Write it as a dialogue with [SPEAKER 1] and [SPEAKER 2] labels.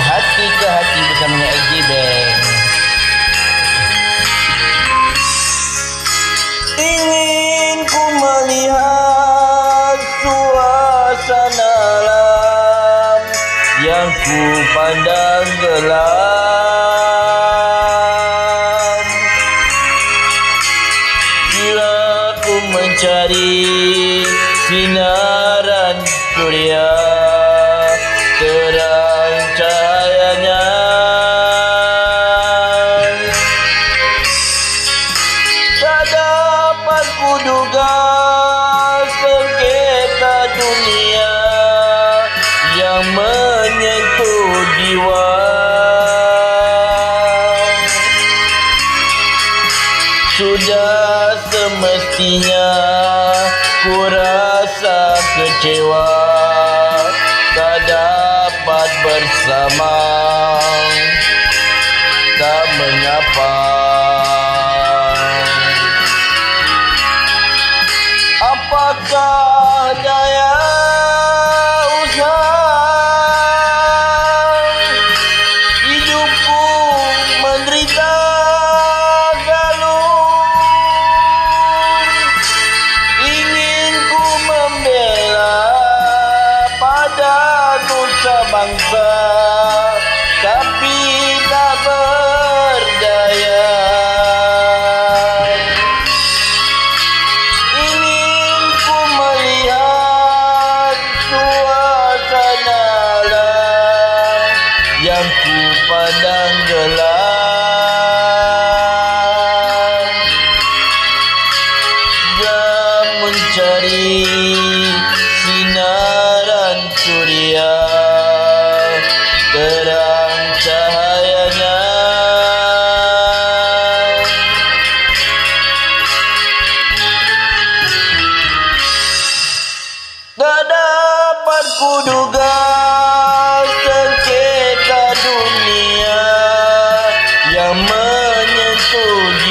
[SPEAKER 1] hati ke hati bersama dengan Bank.
[SPEAKER 2] Ingin ku melihat suasana alam yang ku pandang gelap. Bila ku mencari sinaran surya duga sengketa dunia yang menyentuh jiwa. Sudah semestinya ku rasa kecewa tak dapat bersama tak mengapa ku pandang gelap. Dan mencari sinaran surya terang cahayanya. Tak dapat ku duga